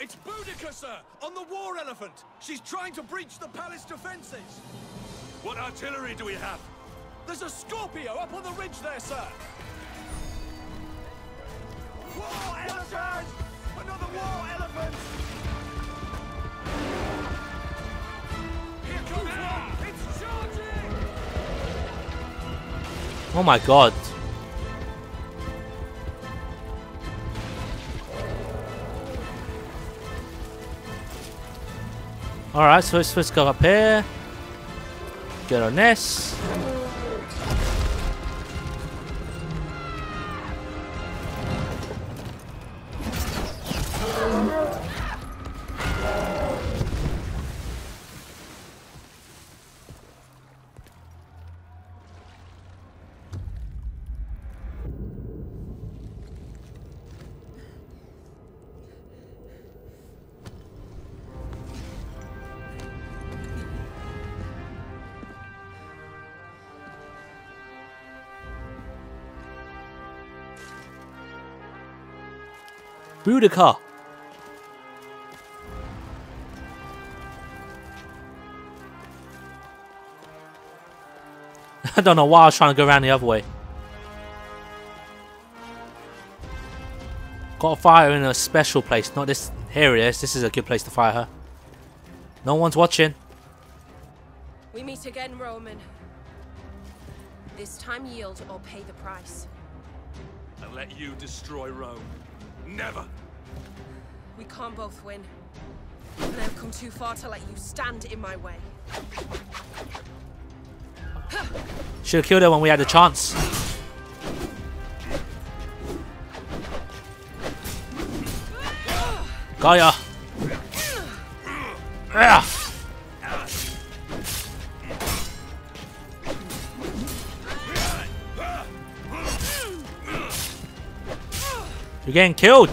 It's Boudica, sir, on the war elephant. She's trying to breach the palace defenses. What artillery do we have? There's a Scorpio up on the ridge there, sir. War elephant! Another war elephant! Here comes one! It's charging! Oh my god. Alright, so let's, let's go up here. Get on this. Boudica. I don't know why I was trying to go around the other way. Got to fire in a special place, not this. Here it is. This is a good place to fire her. No one's watching. We meet again, Roman. This time yield or pay the price. And let you destroy Rome. Never! We can't both win. And I've come too far to let you stand in my way. Should have killed her when we had the chance. Got ya. Yeah. You're getting killed.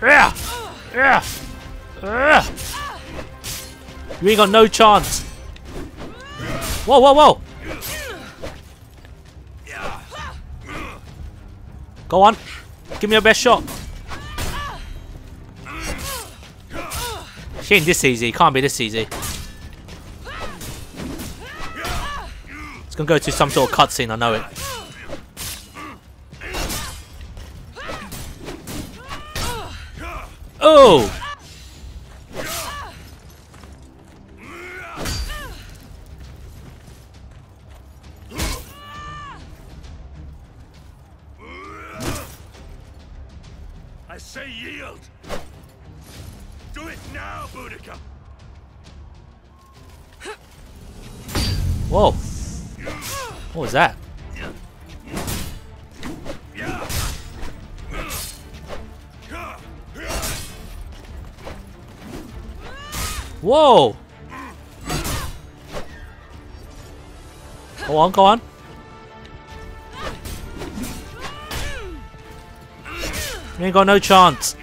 Yeah. Yeah. Yeah. You ain't got no chance. Whoa, whoa, whoa. Go on. Give me your best shot. She ain't this easy. Can't be this easy. It's gonna go to some sort of cutscene, I know it. Oh! Whoa! Go on, go on. You ain't got no chance.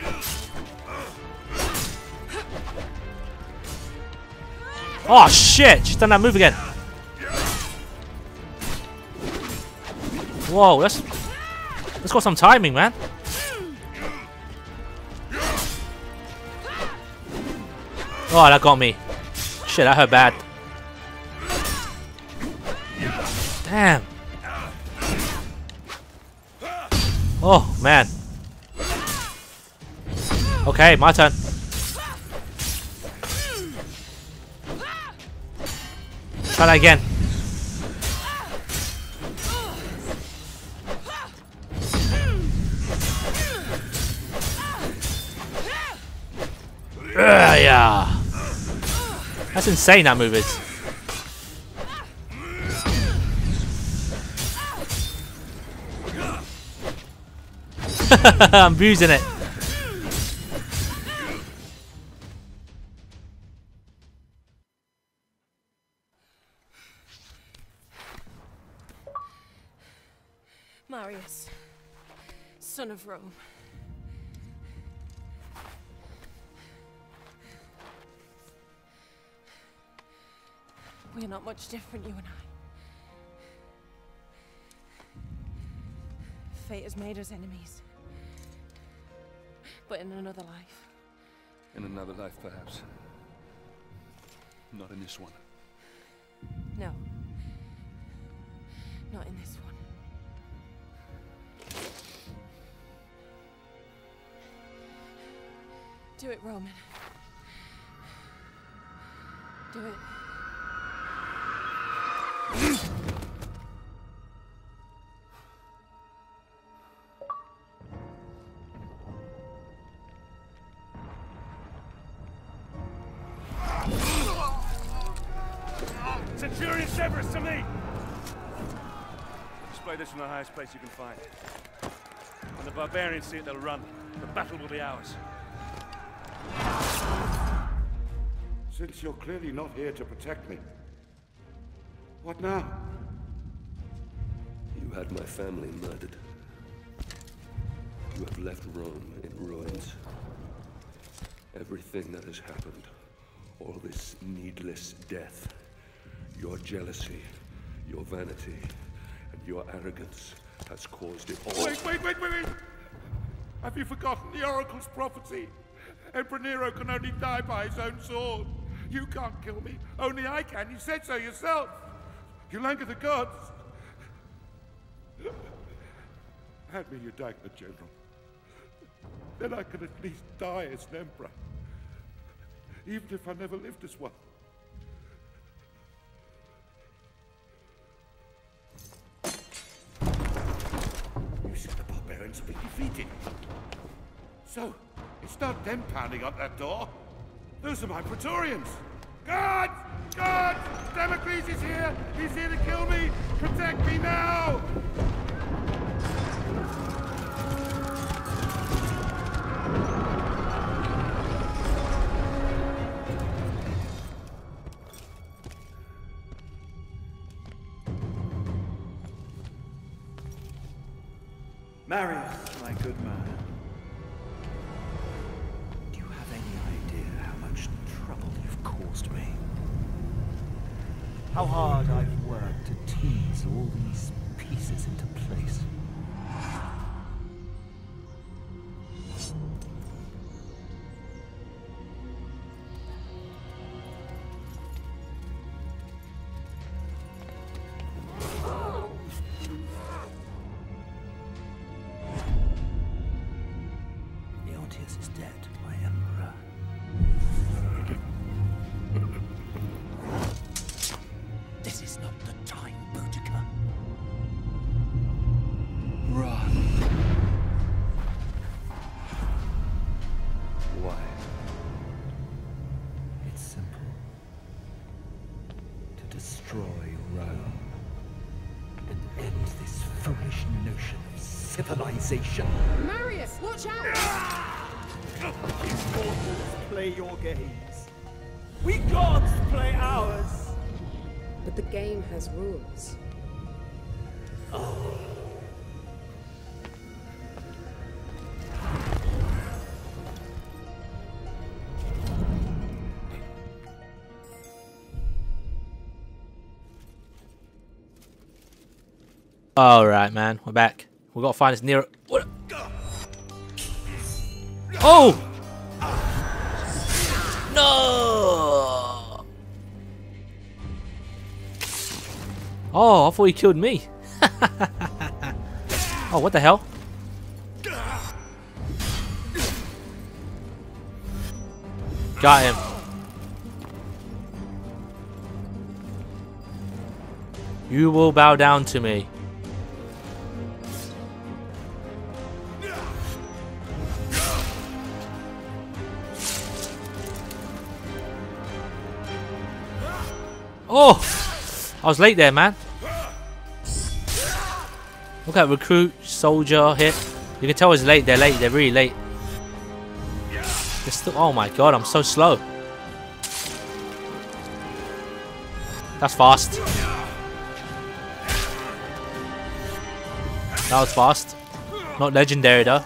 Oh shit! She's done that move again. Whoa, that's that's got some timing, man. Oh, that got me. Shit, that hurt bad. Damn. Oh, man. Okay, my turn. Try that again. Ugh, yeah. That's insane, that move is. I'm abusing it. Marius, son of Rome. We're not much different, you and I. Fate has made us enemies. But in another life. In another life, perhaps. Not in this one. No. Not in this one. Do it, Roman. Do it. Centurion Severus to me! Display this from the highest place you can find. When the barbarians see it, they'll run. The battle will be ours. Since you're clearly not here to protect me, what now? You had my family murdered. You have left Rome in ruins. Everything that has happened, all this needless death, your jealousy, your vanity, and your arrogance has caused it all. Wait, wait, wait, wait, wait! Have you forgotten the Oracle's prophecy? Emperor Nero can only die by his own sword. You can't kill me. Only I can. You said so yourself. You'll anger the gods. Hand me your dagger, General. Then I can at least die as an emperor. Even if I never lived as one. You have been defeated. So, it's not them pounding up that door. Those are my Praetorians. Guards! Guards! Damocles is here! He's here to kill me! Protect me now! Marius, Run. Why? It's simple. To destroy Rome. And end this foolish notion of civilization. Marius, watch out! You mortals play your games. We gods play ours. But the game has rules. Alright, man. We're back. we got to find this near. What? Oh! No! Oh, I thought he killed me. oh, what the hell? Got him. You will bow down to me. Oh! I was late there, man. Look at recruit, soldier, hit. You can tell it's late. They're late. They're really late. They're still, oh my god, I'm so slow. That's fast. That was fast. Not legendary though.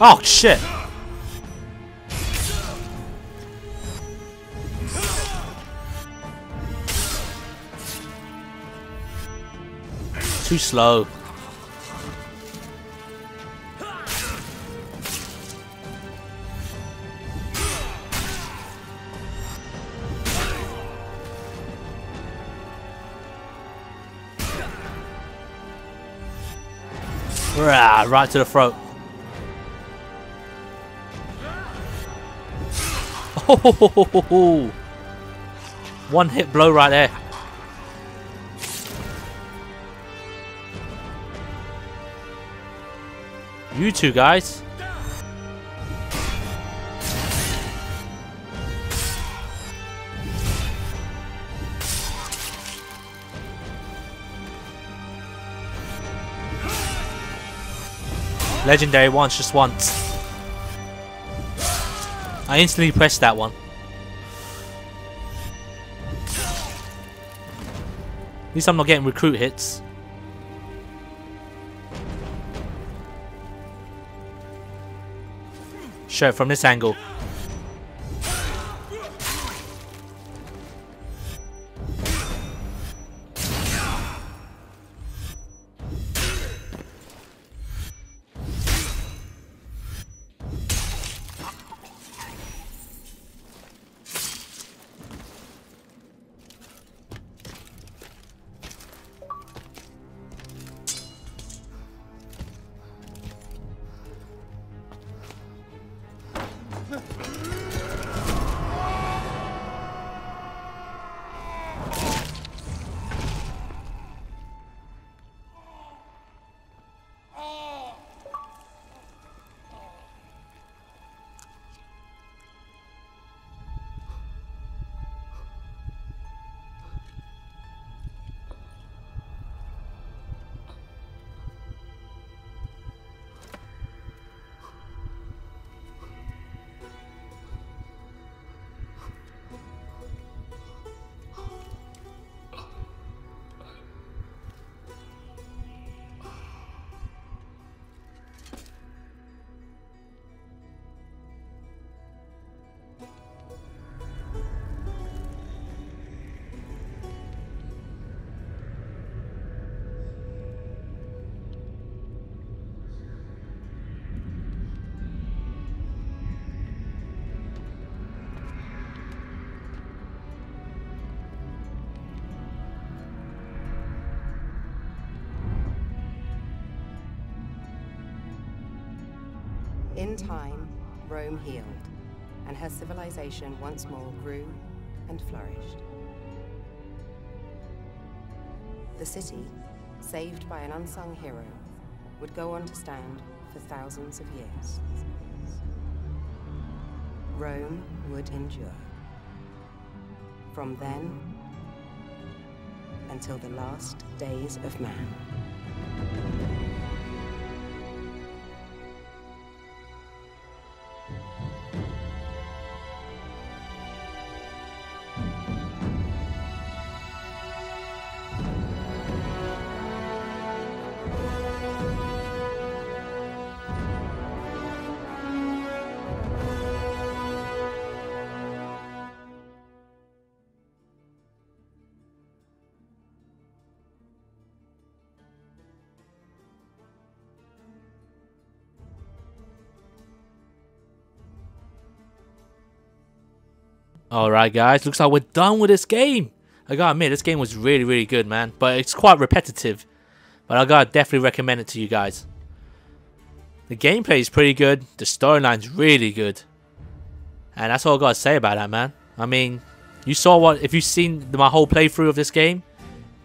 Oh, shit. Too slow. Rah, right to the throat. Oh, one hit blow right there. You two guys. Legendary once, just once. I instantly pressed that one. At least I'm not getting recruit hits. It from this angle. In time, Rome healed, and her civilization once more grew and flourished. The city, saved by an unsung hero, would go on to stand for thousands of years. Rome would endure. From then until the last days of man. Alright guys, looks like we're done with this game. I gotta admit, this game was really, really good, man. But it's quite repetitive. But I gotta definitely recommend it to you guys. The gameplay is pretty good. The storyline's really good. And that's all I gotta say about that, man. I mean, you saw what, if you've seen my whole playthrough of this game,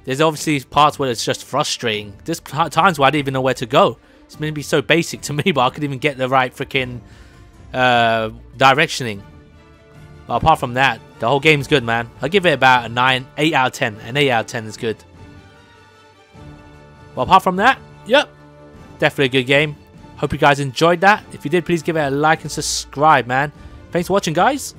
there's obviously parts where it's just frustrating. There's times where I didn't even know where to go. It's going to be so basic to me, but I couldn't even get the right freaking uh, directioning. But apart from that, the whole game's good, man. I give it about a 9, 8 out of 10. An 8 out of 10 is good. But apart from that, yep, definitely a good game. Hope you guys enjoyed that. If you did, please give it a like and subscribe, man. Thanks for watching, guys.